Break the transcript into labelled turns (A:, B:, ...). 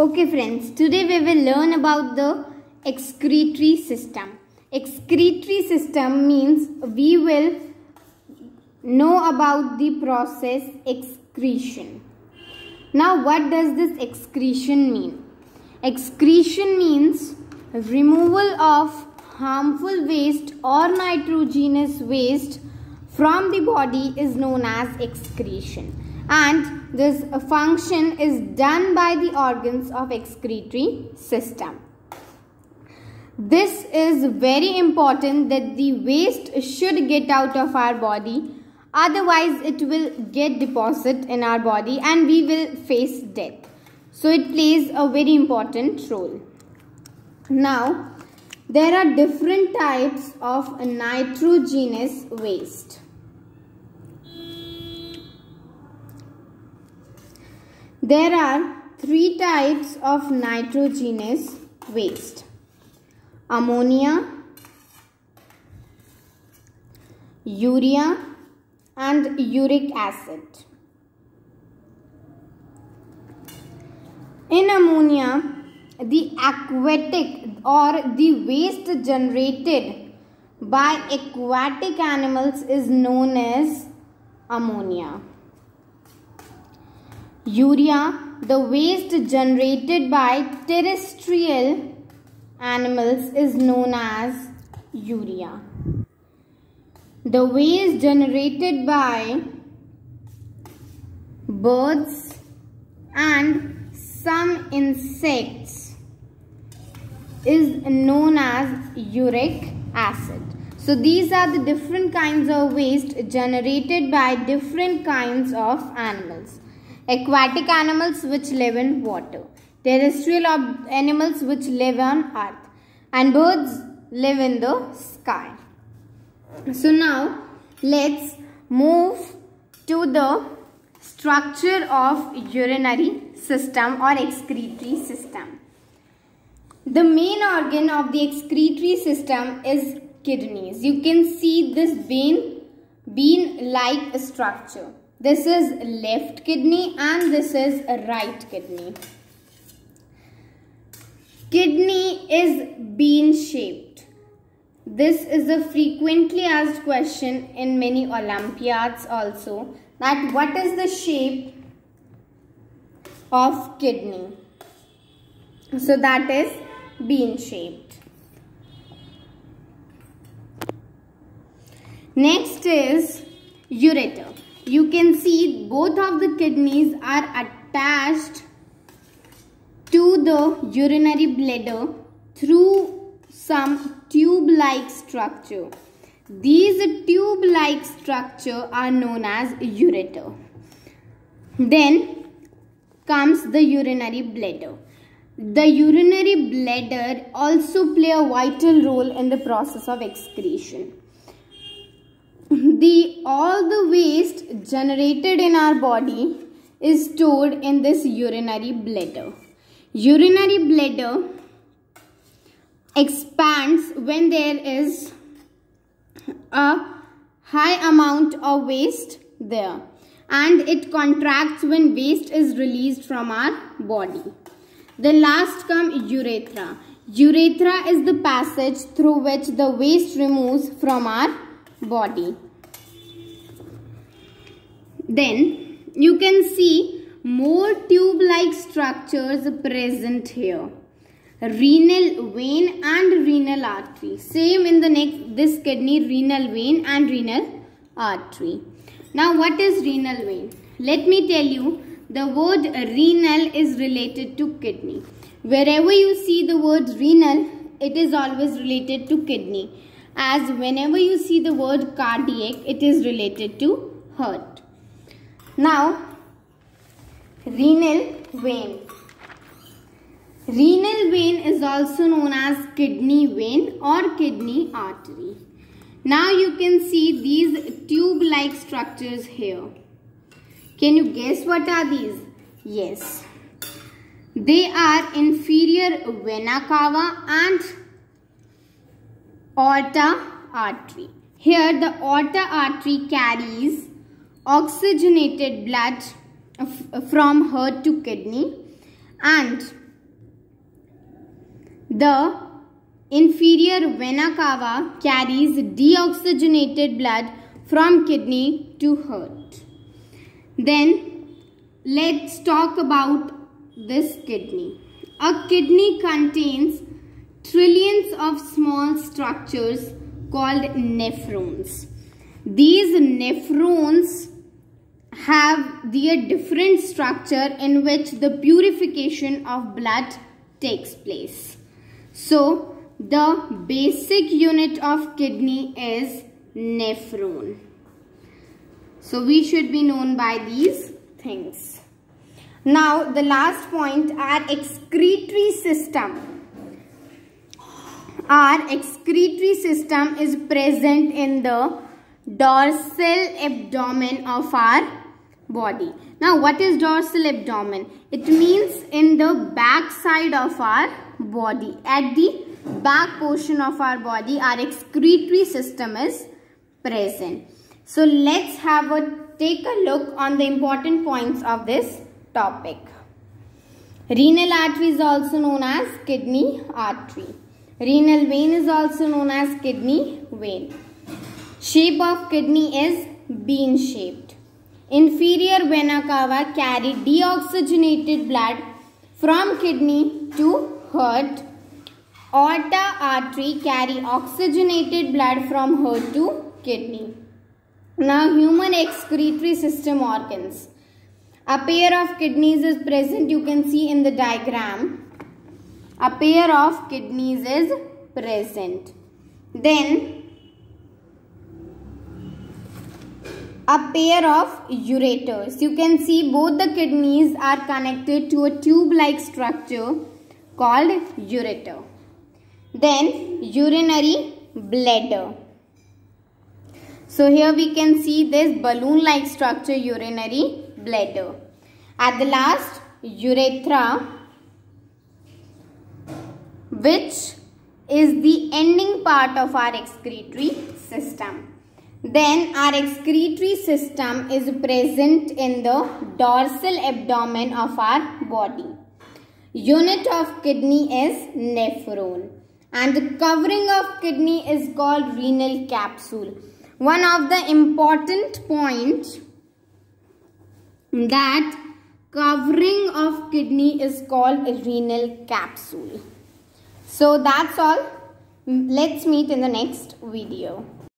A: Okay friends, today we will learn about the excretory system. Excretory system means we will know about the process excretion. Now what does this excretion mean? Excretion means removal of harmful waste or nitrogenous waste from the body is known as excretion and this function is done by the organs of excretory system. This is very important that the waste should get out of our body otherwise it will get deposit in our body and we will face death. So it plays a very important role. Now there are different types of nitrogenous waste. There are three types of nitrogenous waste. Ammonia, urea and uric acid. In ammonia, the aquatic or the waste generated by aquatic animals is known as ammonia. Urea, the waste generated by terrestrial animals is known as urea. The waste generated by birds and some insects is known as uric acid. So these are the different kinds of waste generated by different kinds of animals aquatic animals which live in water, terrestrial animals which live on earth, and birds live in the sky. So now let's move to the structure of urinary system or excretory system. The main organ of the excretory system is kidneys. You can see this vein bean-like structure. This is left kidney and this is right kidney. Kidney is bean shaped. This is a frequently asked question in many Olympiads also that what is the shape of kidney? So that is bean shaped. Next is ureter you can see both of the kidneys are attached to the urinary bladder through some tube-like structure. These tube-like structure are known as ureter. Then comes the urinary bladder. The urinary bladder also play a vital role in the process of excretion the all the waste generated in our body is stored in this urinary bladder. Urinary bladder expands when there is a high amount of waste there and it contracts when waste is released from our body. The last come urethra. Urethra is the passage through which the waste removes from our body. Then you can see more tube-like structures present here. Renal vein and renal artery. Same in the next, this kidney, renal vein and renal artery. Now what is renal vein? Let me tell you, the word renal is related to kidney. Wherever you see the word renal, it is always related to kidney. As whenever you see the word cardiac, it is related to heart. Now, renal vein. Renal vein is also known as kidney vein or kidney artery. Now you can see these tube-like structures here. Can you guess what are these? Yes. They are inferior vena cava and aorta artery. Here the aorta artery carries oxygenated blood from heart to kidney and The inferior vena cava carries deoxygenated blood from kidney to heart. Then let's talk about this kidney. A kidney contains trillions of small structures called nephrons. These nephrons have their different structure in which the purification of blood takes place. So, the basic unit of kidney is nephron. So, we should be known by these things. Now, the last point, our excretory system. Our excretory system is present in the dorsal abdomen of our body. Now what is dorsal abdomen? It means in the back side of our body. At the back portion of our body our excretory system is present. So let's have a take a look on the important points of this topic. Renal artery is also known as kidney artery. Renal vein is also known as kidney vein. Shape of kidney is bean shaped. Inferior vena cava carry deoxygenated blood from kidney to heart. Aorta artery carry oxygenated blood from heart to kidney. Now human excretory system organs. A pair of kidneys is present you can see in the diagram. A pair of kidneys is present. Then a pair of ureters. You can see both the kidneys are connected to a tube-like structure called ureter. Then urinary bladder. So here we can see this balloon-like structure urinary bladder. At the last urethra which is the ending part of our excretory system. Then our excretory system is present in the dorsal abdomen of our body. Unit of kidney is nephron and the covering of kidney is called renal capsule. One of the important points that covering of kidney is called renal capsule. So that's all. Let's meet in the next video.